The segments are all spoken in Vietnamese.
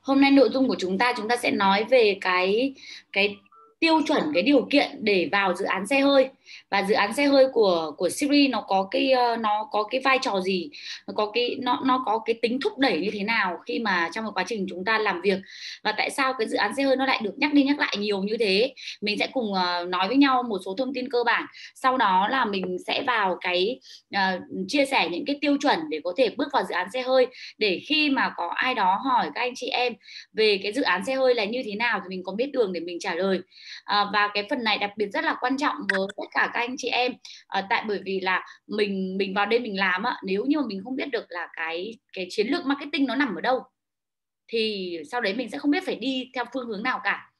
Hôm nay nội dung của chúng ta chúng ta sẽ nói về cái cái tiêu chuẩn, cái điều kiện để vào dự án xe hơi và dự án xe hơi của của Siri nó có cái ờ, nó có cái vai trò gì? Nó có cái nó nó có cái tính thúc đẩy như thế nào khi mà trong một quá trình chúng ta làm việc? Và tại sao cái dự án xe hơi nó lại được nhắc đi nhắc lại nhiều như thế? Mình sẽ cùng ờ, nói với nhau một số thông tin cơ bản. Sau đó là mình sẽ vào cái uh, chia sẻ những cái tiêu chuẩn để có thể bước vào dự án xe hơi. Để khi mà có ai đó hỏi các anh chị em về cái dự án xe hơi là như thế nào thì mình có biết đường để mình trả lời. Uh, và cái phần này đặc biệt rất là quan trọng với tất cả cả các anh chị em. À, tại bởi vì là mình mình vào đây mình làm á nếu như mà mình không biết được là cái cái chiến lược marketing nó nằm ở đâu thì sau đấy mình sẽ không biết phải đi theo phương hướng nào cả.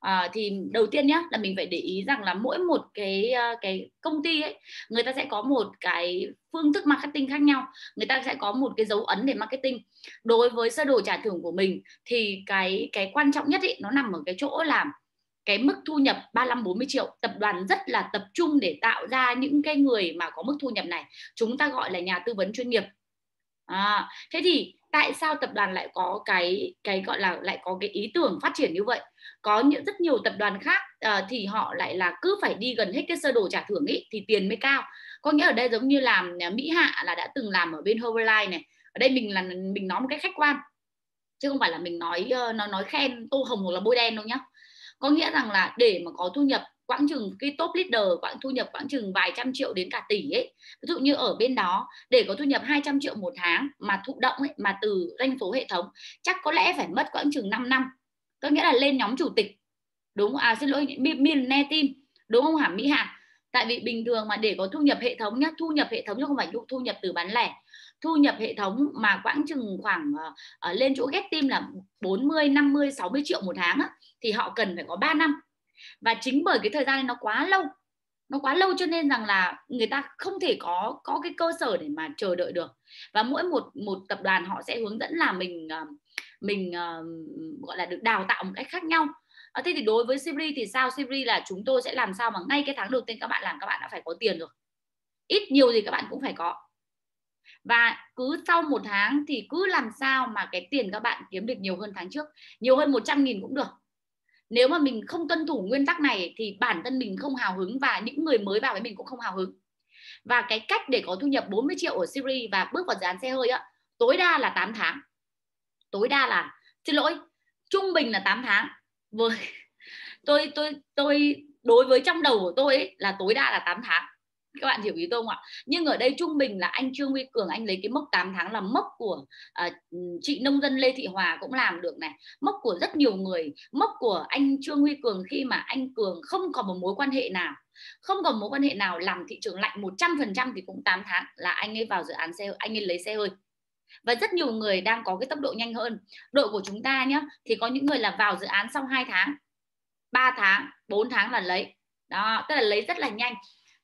À, thì đầu tiên nhá là mình phải để ý rằng là mỗi một cái ờ, cái công ty ấy người ta sẽ có một cái phương thức marketing khác nhau. Người ta sẽ có một cái dấu ấn để marketing. Đối với sơ đồ trả thưởng của mình thì cái cái quan trọng nhất ấy nó nằm ở cái chỗ làm cái mức thu nhập 35 40 triệu. Tập đoàn rất là tập trung để tạo ra những cái người mà có mức thu nhập này. Chúng ta gọi là nhà tư vấn chuyên nghiệp. À, thế thì tại sao tập đoàn lại có cái cái gọi là lại có cái ý tưởng phát triển như vậy? Có những rất nhiều tập đoàn khác uh, thì họ lại là cứ phải đi gần hết cái sơ đồ trả thưởng ấy thì tiền mới cao. Có nghĩa ở đây giống như làm Mỹ Hạ là đã từng làm ở bên Herbalife này. Ở đây mình là mình nói một cách khách quan. Chứ không phải là mình nói nó nói khen tô hồng hoặc là bôi đen đâu nhá có nghĩa rằng là để mà có thu nhập quãng chừng, cái top leader quãng, thu nhập quãng chừng vài trăm triệu đến cả tỷ ấy. Ví dụ như ở bên đó, để có thu nhập 200 triệu một tháng mà thụ động ấy, mà từ doanh số hệ thống, chắc có lẽ phải mất quãng chừng 5 năm. Có nghĩa là lên nhóm chủ tịch, đúng à xin lỗi millionaire team, đúng không hả, Mỹ Hà tại vì bình thường mà để có thu nhập hệ thống nhá thu nhập hệ thống chứ không phải thu nhập từ bán lẻ. Thu nhập hệ thống mà quãng chừng khoảng uh, lên chỗ ghép tim là 40, 50, 60 triệu một tháng á, thì họ cần phải có 3 năm. Và chính bởi cái thời gian này nó quá lâu nó quá lâu cho nên rằng là người ta không thể có có cái cơ sở để mà chờ đợi được. Và mỗi một một tập đoàn họ sẽ hướng dẫn là mình uh, mình uh, gọi là được đào tạo một cách khác nhau à, thế thì đối với Sibri thì sao? Sibri là chúng tôi sẽ làm sao mà ngay cái tháng đầu tiên các bạn làm các bạn đã phải có tiền rồi. Ít nhiều gì các bạn cũng phải có. Và cứ sau một tháng thì cứ làm sao mà cái tiền các bạn kiếm được nhiều hơn tháng trước? Nhiều hơn 100 nghìn cũng được. Nếu mà mình không tuân thủ nguyên tắc này thì bản thân mình không hào hứng và những người mới vào với mình cũng không hào hứng. Và cái cách để có thu nhập 40 triệu ở Siri và bước vào dự án xe hơi á tối đa là 8 tháng. Tối đa là xin lỗi trung bình là 8 tháng với tôi tôi tôi đối với trong đầu của tôi ấy, là tối đa là 8 tháng. Các bạn hiểu ý tôi không ạ? Nhưng ở đây trung bình là anh Trương Huy Cường anh lấy cái mốc 8 tháng là mốc của uh, chị nông dân Lê Thị Hòa cũng làm được này. Mốc của rất nhiều người. Mốc của anh Trương Huy Cường khi mà anh Cường không còn một mối quan hệ nào không còn mối quan hệ nào làm thị trường lạnh 100% thì cũng 8 tháng là anh ấy vào dự án xe anh ấy lấy xe hơi và rất nhiều người đang có cái tốc độ nhanh hơn. Đội của chúng ta nhé thì có những người là vào dự án sau 2 tháng 3 tháng 4 tháng là lấy. Đó tức là lấy rất là nhanh.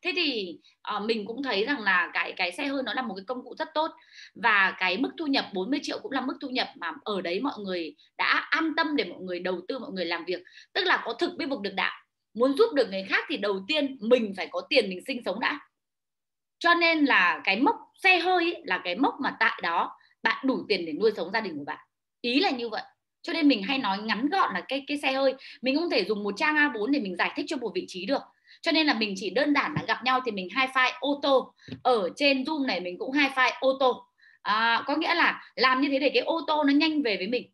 Thế thì uh, mình cũng thấy rằng là cái cái xe hơi nó là một cái công cụ rất tốt. Và cái mức thu nhập 40 triệu cũng là mức thu nhập mà ở đấy mọi người đã an tâm để mọi người đầu tư mọi người làm việc. Tức là có thực biết vực được đạo. Muốn giúp được người khác thì đầu tiên mình phải có tiền mình sinh sống đã cho nên là cái mốc xe hơi ấy, là cái mốc mà tại đó bạn đủ tiền để nuôi sống gia đình của bạn. Ý là như vậy. Cho nên mình hay nói ngắn gọn là cái cái xe hơi. Mình không thể dùng một trang A4 để mình giải thích cho một vị trí được. Cho nên là mình chỉ đơn giản là gặp nhau thì mình hai file ô tô. Ở trên zoom này mình cũng hai file ô tô. À, có nghĩa là làm như thế để cái ô tô nó nhanh về với mình.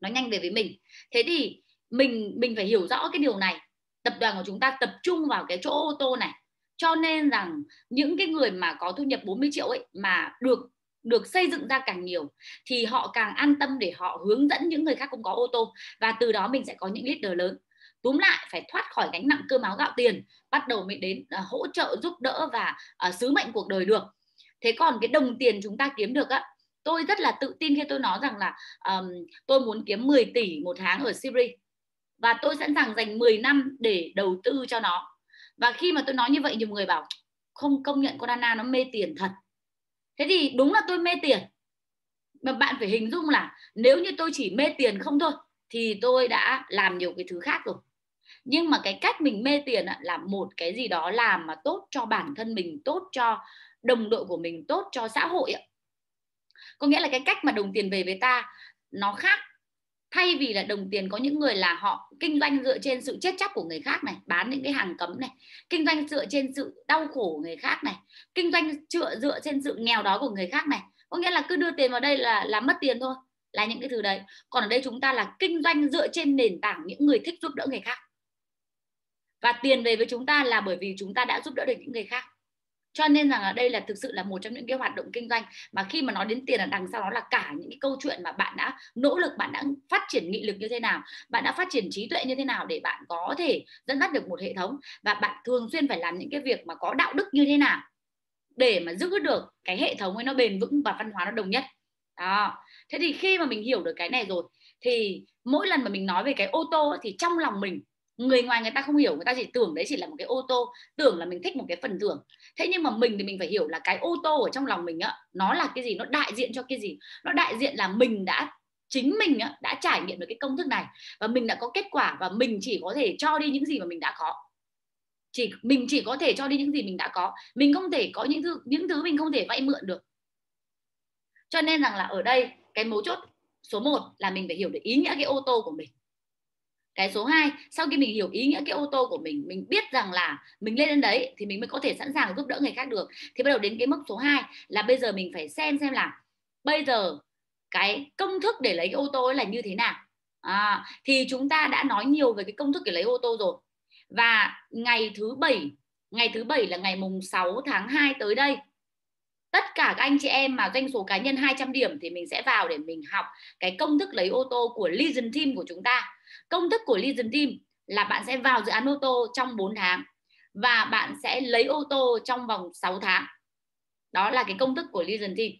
Nó nhanh về với mình. Thế thì mình mình phải hiểu rõ cái điều này. Tập đoàn của chúng ta tập trung vào cái chỗ ô tô này cho nên rằng những cái người mà có thu nhập 40 triệu ấy mà được được xây dựng ra càng nhiều thì họ càng an tâm để họ hướng dẫn những người khác cũng có ô tô. Và từ đó mình sẽ có những leader lớn. Túm lại phải thoát khỏi gánh nặng cơm áo gạo tiền bắt đầu mới đến uh, hỗ trợ giúp đỡ và uh, sứ mệnh cuộc đời được. Thế còn cái đồng tiền chúng ta kiếm được á tôi rất là tự tin khi tôi nói rằng là um, tôi muốn kiếm 10 tỷ một tháng ở Syria và tôi sẵn sàng dành 10 năm để đầu tư cho nó và khi mà tôi nói như vậy, nhiều người bảo, không công nhận con Anna nó mê tiền thật. Thế thì đúng là tôi mê tiền. Mà bạn phải hình dung là nếu như tôi chỉ mê tiền không thôi, thì tôi đã làm nhiều cái thứ khác rồi. Nhưng mà cái cách mình mê tiền là một cái gì đó làm mà tốt cho bản thân mình, tốt cho đồng đội của mình, tốt cho xã hội có nghĩa là cái cách mà đồng tiền về với ta, nó khác thay vì là đồng tiền có những người là họ kinh doanh dựa trên sự chết chóc của người khác này, bán những cái hàng cấm này, kinh doanh dựa trên sự đau khổ của người khác này, kinh doanh dựa dựa trên sự nghèo đói của người khác này, có nghĩa là cứ đưa tiền vào đây là là mất tiền thôi, là những cái thứ đấy. Còn ở đây chúng ta là kinh doanh dựa trên nền tảng những người thích giúp đỡ người khác. Và tiền về với chúng ta là bởi vì chúng ta đã giúp đỡ được những người khác cho nên rằng là đây là thực sự là một trong những cái hoạt động kinh doanh mà khi mà nói đến tiền là đằng sau đó là cả những cái câu chuyện mà bạn đã nỗ lực, bạn đã phát triển nghị lực như thế nào, bạn đã phát triển trí tuệ như thế nào để bạn có thể dẫn dắt được một hệ thống và bạn thường xuyên phải làm những cái việc mà có đạo đức như thế nào để mà giữ được cái hệ thống ấy nó bền vững và văn hóa nó đồng nhất. Đó. Thế thì khi mà mình hiểu được cái này rồi thì mỗi lần mà mình nói về cái ô tô thì trong lòng mình người ngoài người ta không hiểu người ta chỉ tưởng đấy chỉ là một cái ô tô tưởng là mình thích một cái phần thưởng. Thế nhưng mà mình thì mình phải hiểu là cái ô tô ở trong lòng mình á nó là cái gì nó đại diện cho cái gì? Nó đại diện là mình đã chính mình á, đã trải nghiệm được cái công thức này và mình đã có kết quả và mình chỉ có thể cho đi những gì mà mình đã có. Chỉ mình chỉ có thể cho đi những gì mình đã có. Mình không thể có những thứ những thứ mình không thể vay mượn được. Cho nên rằng là ở đây cái mấu chốt số 1 là mình phải hiểu được ý nghĩa cái ô tô của mình cái số 2 sau khi mình hiểu ý nghĩa cái ô tô của mình mình biết rằng là mình lên đến đấy thì mình mới có thể sẵn sàng giúp đỡ người khác được. Thì bắt đầu đến cái mức số 2 là bây giờ mình phải xem xem là bây giờ cái công thức để lấy cái ô tô ấy là như thế nào. À, thì chúng ta đã nói nhiều về cái công thức để lấy ô tô rồi. Và ngày thứ bảy ngày thứ bảy là ngày mùng 6 tháng 2 tới đây tất cả các anh chị em mà doanh số cá nhân 200 điểm thì mình sẽ vào để mình học cái công thức lấy ô tô của Legion Team của chúng ta công thức của Legion Team là bạn sẽ vào dự án ô tô trong 4 tháng và bạn sẽ lấy ô tô trong vòng 6 tháng. Đó là cái công thức của Legion Team.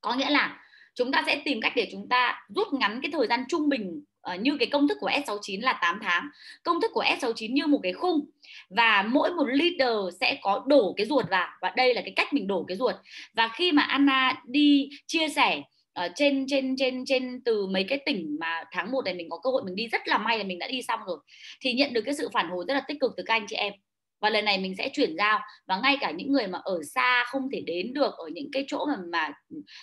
Có nghĩa là chúng ta sẽ tìm cách để chúng ta rút ngắn cái thời gian trung bình uh, như cái công thức của S69 là 8 tháng. Công thức của S69 như một cái khung và mỗi một leader sẽ có đổ cái ruột vào và đây là cái cách mình đổ cái ruột. Và khi mà Anna đi chia sẻ uh, trên trên trên trên từ mấy cái tỉnh mà tháng 1 này mình có cơ hội mình đi rất là may là mình đã đi xong rồi. Thì nhận được cái sự phản hồi rất là tích cực từ các anh chị em. Và lần này mình sẽ chuyển giao. Và ngay cả những người mà ở xa không thể đến được ở những cái chỗ mà mà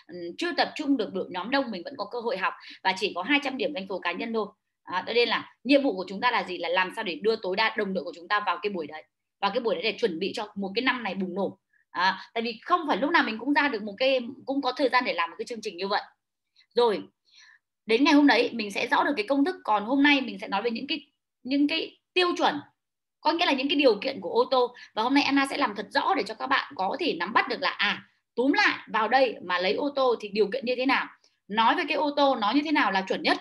ừ, chưa tập trung được đội nhóm đông mình vẫn có cơ hội học. Và chỉ có 200 điểm doanh số cá nhân thôi. À, nên là nhiệm vụ của chúng ta là gì? Là làm sao để đưa tối đa đồng đội của chúng ta vào cái buổi đấy. Vào cái buổi đấy để chuẩn bị cho một cái năm này bùng nổ à, tại vì không phải lúc nào mình cũng ra được một cái cũng có thời gian để làm một cái chương trình như vậy. Rồi đến ngày hôm đấy mình sẽ rõ được cái công thức còn hôm nay mình sẽ nói về những cái những cái tiêu chuẩn có nghĩa là những cái điều kiện của ô tô. Và hôm nay Anna sẽ làm thật rõ để cho các bạn có thể nắm bắt được là à túm lại vào đây mà lấy ô tô thì điều kiện như thế nào. Nói về cái ô tô nó như thế nào là chuẩn nhất.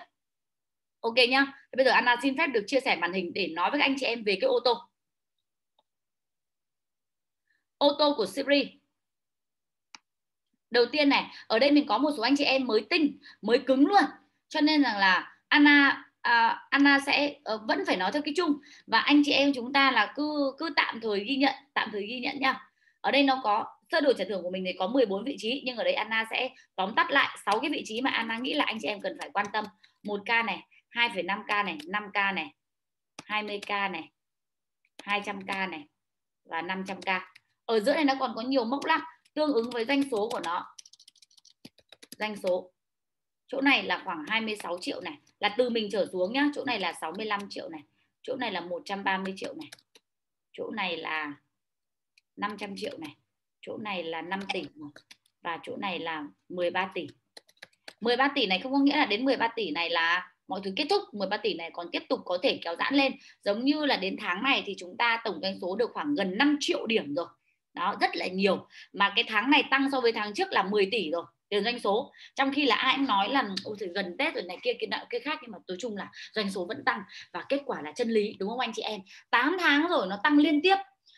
Ok nhá. Bây giờ Anna xin phép được chia sẻ màn hình để nói với các anh chị em về cái ô tô ô tô của Siri. Đầu tiên này ở đây mình có một số anh chị em mới tinh mới cứng luôn. Cho nên rằng là Anna à, Anna sẽ uh, vẫn phải nói theo cái chung. Và anh chị em chúng ta là cứ cứ tạm thời ghi nhận tạm thời ghi nhận nha. Ở đây nó có sơ đồ trả thưởng của mình thì có 14 vị trí nhưng ở đây Anna sẽ tóm tắt lại 6 cái vị trí mà Anna nghĩ là anh chị em cần phải quan tâm. Một k này 2,5 k này 5 k này 20 k này 200 k này và 500 k ở giữa này nó còn có nhiều mốc lắm tương ứng với doanh số của nó. Doanh số. Chỗ này là khoảng 26 triệu này. Là từ mình trở xuống nhá, chỗ này là 65 triệu này. Chỗ này là 130 triệu này. Chỗ này là 500 triệu này. Chỗ này là 5 tỷ này. và chỗ này là 13 tỷ. 13 tỷ này không có nghĩa là đến 13 tỷ này là mọi thứ kết thúc. 13 tỷ này còn tiếp tục có thể kéo giãn lên. Giống như là đến tháng này thì chúng ta tổng doanh số được khoảng gần 5 triệu điểm rồi đó, rất là nhiều. Mà cái tháng này tăng so với tháng trước là 10 tỷ rồi, tiền doanh số. Trong khi là ai cũng nói là, ôi thì gần tết rồi này, kia kia nợ kia khác. Nhưng mà tối chung là doanh số vẫn tăng và kết quả là chân lý, đúng không anh chị em? 8 tháng rồi nó tăng liên tiếp.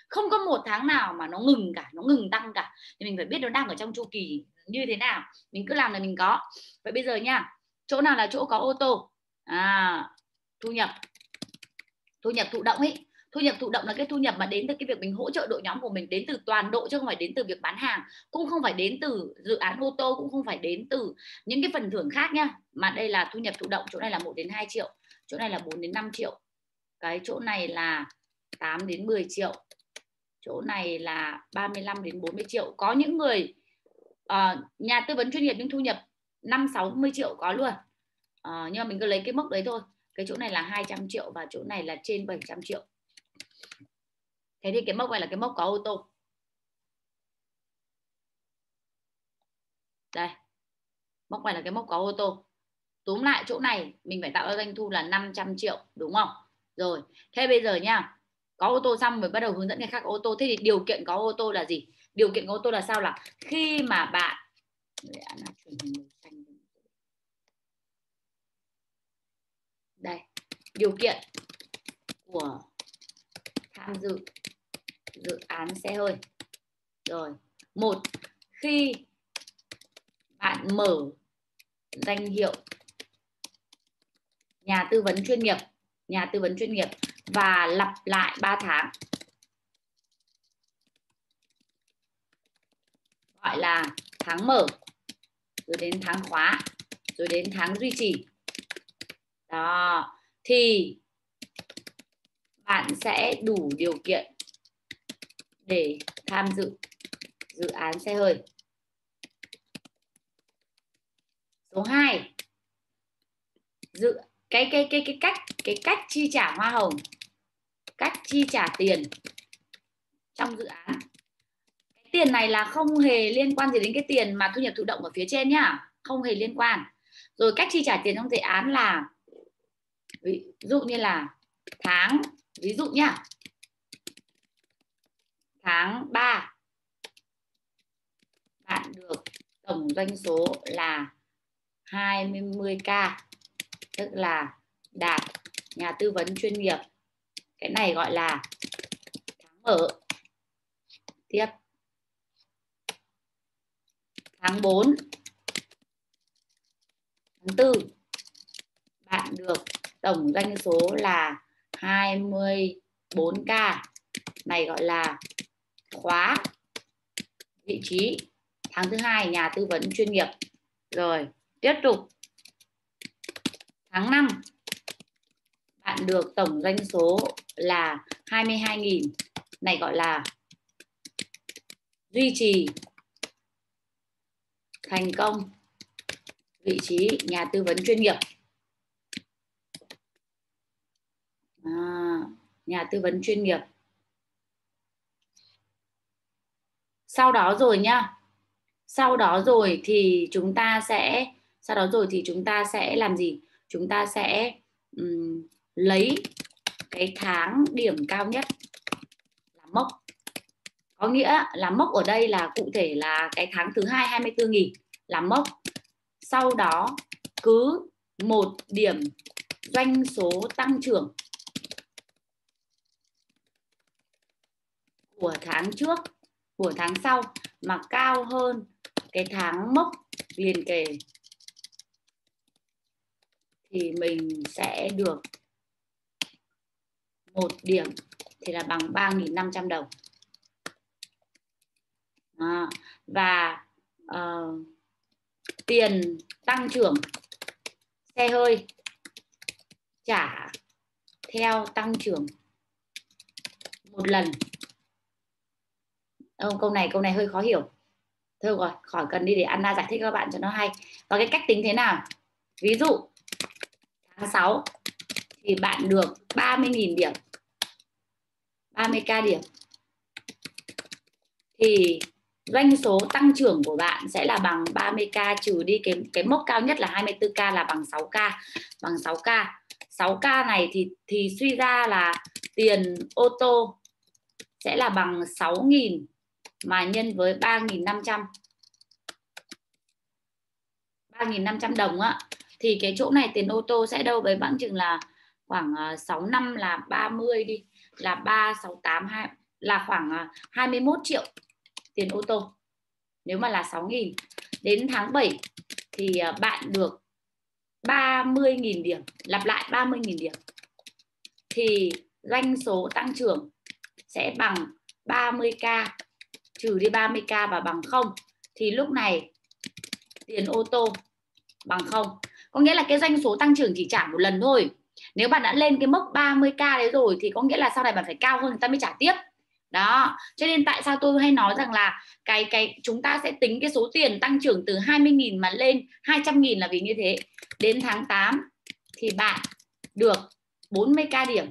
Không có một tháng nào mà nó ngừng cả, nó ngừng tăng cả. Thì mình phải biết nó đang ở trong chu kỳ như thế nào. Mình cứ làm là mình có. Vậy bây giờ nha, chỗ nào là chỗ có ô tô? À thu nhập. Thu nhập thụ động ấy thu nhập thụ động là cái thu nhập mà đến từ cái việc mình hỗ trợ đội nhóm của mình đến từ toàn đội chứ không phải đến từ việc bán hàng cũng không phải đến từ dự án ô tô cũng không phải đến từ những cái phần thưởng khác nhá. Mà đây là thu nhập thụ động chỗ này là 1 đến 2 triệu chỗ này là 4 đến 5 triệu. Cái chỗ này là 8 đến 10 triệu chỗ này là 35 đến 40 triệu. Có những người uh, nhà tư vấn chuyên nghiệp nhưng thu nhập 5 60 triệu có luôn. Uh, nhưng mà mình cứ lấy cái mốc đấy thôi. Cái chỗ này là 200 triệu và chỗ này là trên 700 triệu thế thì cái mốc này là cái mốc có ô tô. Đây. Mốc này là cái mốc có ô tô. Túm lại chỗ này, mình phải tạo ra doanh thu là 500 triệu, đúng không? Rồi, thế bây giờ nha, có ô tô xong mới bắt đầu hướng dẫn người khác ô tô. Thế thì điều kiện có ô tô là gì? Điều kiện có ô tô là sao là khi mà bạn đây. Điều kiện của tham dự dự án xe hơi. Rồi, một, khi bạn mở danh hiệu nhà tư vấn chuyên nghiệp, nhà tư vấn chuyên nghiệp và lặp lại 3 tháng, gọi là tháng mở, rồi đến tháng khóa, rồi đến tháng duy trì. Đó, thì bạn sẽ đủ điều kiện để tham dự dự án xe hơi. Số 2 dự, cái cái cái cái cách cái cách chi trả hoa hồng, cách chi trả tiền trong dự án. Cái tiền này là không hề liên quan gì đến cái tiền mà thu nhập thụ động ở phía trên nhá, không hề liên quan. Rồi cách chi trả tiền trong dự án là, ví dụ như là tháng ví dụ nha. Tháng 3 bạn được tổng doanh số là 20k tức là đạt nhà tư vấn chuyên nghiệp. Cái này gọi là tháng mở tiếp. Tháng 4 tháng 4 bạn được tổng doanh số là 24k này gọi là khóa vị trí tháng thứ hai, nhà tư vấn chuyên nghiệp. Rồi, tiếp tục. Tháng 5 bạn được tổng doanh số là 22.000 này gọi là duy trì thành công vị trí nhà tư vấn chuyên nghiệp à, nhà tư vấn chuyên nghiệp. Sau đó rồi nhá. Sau đó rồi thì chúng ta sẽ sau đó rồi thì chúng ta sẽ làm gì? Chúng ta sẽ um, lấy cái tháng điểm cao nhất là mốc. Có nghĩa là mốc ở đây là cụ thể là cái tháng thứ hai 24 nghìn là mốc. Sau đó cứ một điểm doanh số tăng trưởng của tháng trước của tháng sau mà cao hơn cái tháng mốc liền kề thì mình sẽ được một điểm thì là bằng 3.500 đồng. À, và uh, tiền tăng trưởng xe hơi trả theo tăng trưởng một lần không, câu này câu này hơi khó hiểu. Thôi rồi khỏi cần đi để Anna giải thích các bạn cho nó hay. Và cái cách tính thế nào? Ví dụ tháng 6 thì bạn được 30.000 điểm. 30k điểm. Thì doanh số tăng trưởng của bạn sẽ là bằng 30k trừ đi cái cái mốc cao nhất là 24k là bằng 6k bằng 6k 6k này thì thì suy ra là tiền ô tô sẽ là bằng 6.000 mà nhân với 3.500 3.500 đồng á. Thì cái chỗ này tiền ô tô sẽ đâu với bằng chừng là khoảng à, 6 năm là 30 đi, là 368 2 là khoảng à, 21 triệu tiền ô tô. Nếu mà là 6.000 đến tháng 7 thì à, bạn được 30.000 điểm, lặp lại 30.000 điểm. Thì doanh số tăng trưởng sẽ bằng 30k trừ đi 30k và bằng 0 thì lúc này tiền ô tô bằng 0 có nghĩa là cái doanh số tăng trưởng chỉ trả một lần thôi. Nếu bạn đã lên cái mốc 30k đấy rồi thì có nghĩa là sau này bạn phải cao hơn người ta mới trả tiếp. Đó, cho nên tại sao tôi hay nói rằng là cái cái chúng ta sẽ tính cái số tiền tăng trưởng từ 20.000 mà lên 200.000 là vì như thế. Đến tháng 8 thì bạn được 40k điểm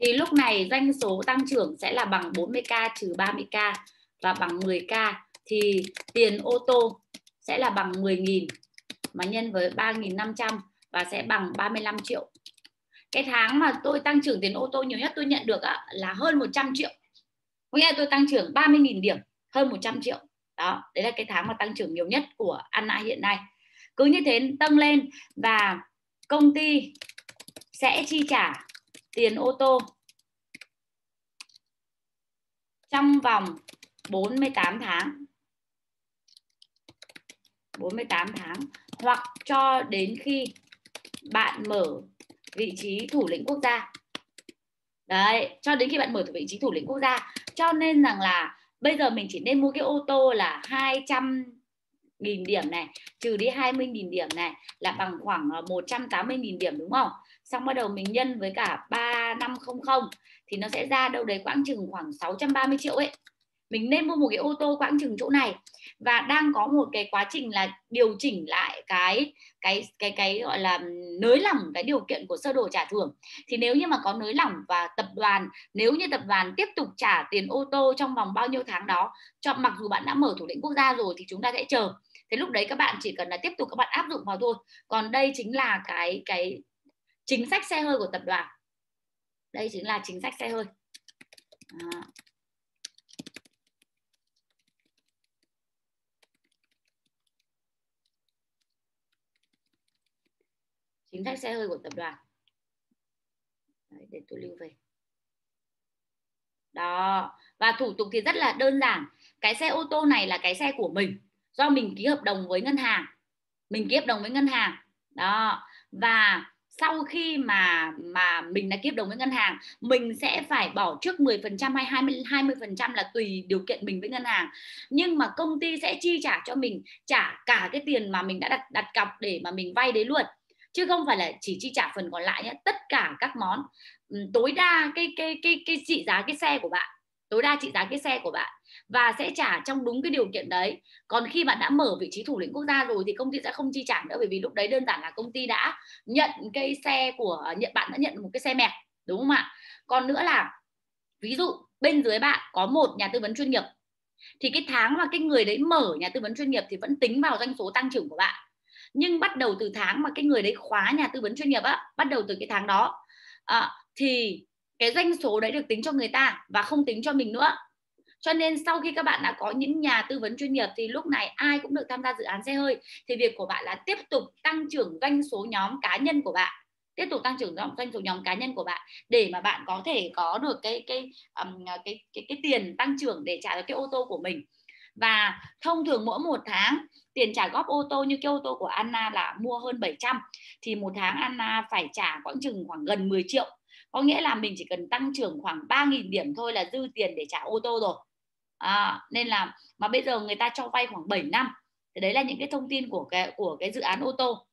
thì lúc này doanh số tăng trưởng sẽ là bằng 40k trừ 30k và bằng 10k thì tiền ô tô sẽ là bằng 10.000 mà nhân với 3.500 và sẽ bằng 35 triệu. Cái tháng mà tôi tăng trưởng tiền ô tô nhiều nhất tôi nhận được á, là hơn 100 triệu. Có nghĩa là tôi tăng trưởng 30.000 điểm hơn 100 triệu. Đó đấy là cái tháng mà tăng trưởng nhiều nhất của Anna hiện nay. Cứ như thế tăng lên và công ty sẽ chi trả tiền ô tô. Trong vòng 48 tháng. 48 tháng. Hoặc cho đến khi bạn mở vị trí thủ lĩnh quốc gia. Đấy, cho đến khi bạn mở vị trí thủ lĩnh quốc gia. Cho nên rằng là bây giờ mình chỉ nên mua cái ô tô là 200 nghìn điểm này, trừ đi 20 nghìn điểm này là bằng khoảng ờ, 180 nghìn điểm, đúng không? Xong bắt đầu mình nhân với cả 3500 thì nó sẽ ra đâu đấy quãng chừng khoảng 630 triệu ấy. Mình nên mua một cái ô tô quãng chừng chỗ này. Và đang có một cái quá trình là điều chỉnh lại cái cái cái cái gọi là nới lỏng cái điều kiện của sơ đồ trả thưởng. Thì nếu như mà có nới lỏng và tập đoàn, nếu như tập đoàn tiếp tục trả tiền ô tô trong vòng bao nhiêu tháng đó, cho mặc dù bạn đã mở thủ lĩnh quốc gia rồi thì chúng ta sẽ chờ. Thế lúc đấy các bạn chỉ cần là tiếp tục các bạn áp dụng vào thôi. Còn đây chính là cái cái chính sách xe hơi của tập đoàn. Đây chính là chính sách xe hơi. À. chính sách xe hơi của tập đoàn. Đấy, để tôi lưu về. Đó. Và thủ tục thì rất là đơn giản. Cái xe ô tô này là cái xe của mình. Do mình ký hợp đồng với ngân hàng. Mình ký hợp đồng với ngân hàng. Đó. Và sau khi mà mà mình đã ký hợp đồng với ngân hàng, mình sẽ phải bỏ trước 10% hay 20 20% là tùy điều kiện mình với ngân hàng. Nhưng mà công ty sẽ chi trả cho mình trả cả cái tiền mà mình đã đặt đặt cọc để mà mình vay đấy luôn. Chứ không phải là chỉ chi trả phần còn lại nhé tất cả các món. Tối đa cái cái cái cái trị giá cái xe của bạn tối đa trị giá cái xe của bạn và sẽ trả trong đúng cái điều kiện đấy. Còn khi bạn đã mở vị trí thủ lĩnh quốc gia rồi thì công ty sẽ không chi trả nữa bởi vì lúc đấy đơn giản là công ty đã nhận cái xe của nhận bạn đã nhận một cái xe mẹ đúng không ạ? Còn nữa là ví dụ bên dưới bạn có một nhà tư vấn chuyên nghiệp thì cái tháng mà cái người đấy mở nhà tư vấn chuyên nghiệp thì vẫn tính vào doanh số tăng trưởng của bạn. Nhưng bắt đầu từ tháng mà cái người đấy khóa nhà tư vấn chuyên nghiệp á bắt đầu từ cái tháng đó à, thì cái doanh số đấy được tính cho người ta và không tính cho mình nữa. Cho nên sau khi các bạn đã có những nhà tư vấn chuyên nghiệp thì lúc này ai cũng được tham gia dự án xe hơi. Thì việc của bạn là tiếp tục tăng trưởng doanh số nhóm cá nhân của bạn. Tiếp tục tăng trưởng doanh số nhóm cá nhân của bạn để mà bạn có thể có được cái cái um, cái, cái cái tiền tăng trưởng để trả được cái ô tô của mình. Và thông thường mỗi một tháng tiền trả góp ô tô như cái ô tô của Anna là mua hơn 700 thì một tháng Anna phải trả khoảng chừng khoảng gần 10 triệu có nghĩa là mình chỉ cần tăng trưởng khoảng 3.000 điểm thôi là dư tiền để trả ô tô rồi. À, nên là mà bây giờ người ta cho vay khoảng 7 năm. Thì đấy là những cái thông tin của cái của cái dự án ô tô.